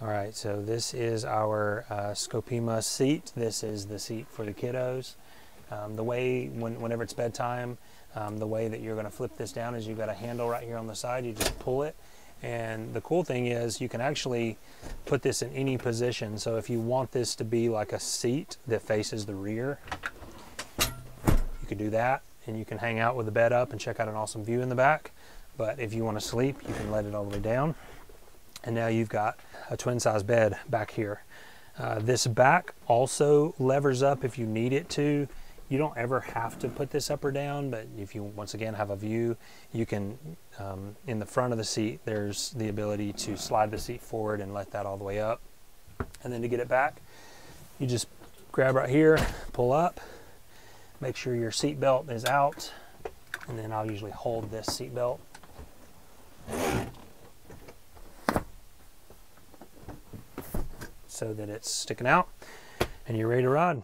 All right, so this is our uh, Scopema seat. This is the seat for the kiddos. Um, the way, when, whenever it's bedtime, um, the way that you're going to flip this down is you've got a handle right here on the side. You just pull it. And the cool thing is you can actually put this in any position. So if you want this to be like a seat that faces the rear, you could do that. And you can hang out with the bed up and check out an awesome view in the back. But if you want to sleep, you can let it all the way down. And now you've got a twin size bed back here. Uh, this back also levers up if you need it to. You don't ever have to put this up or down, but if you once again have a view, you can, um, in the front of the seat, there's the ability to slide the seat forward and let that all the way up. And then to get it back, you just grab right here, pull up, make sure your seat belt is out, and then I'll usually hold this seat belt so that it's sticking out and you're ready to ride.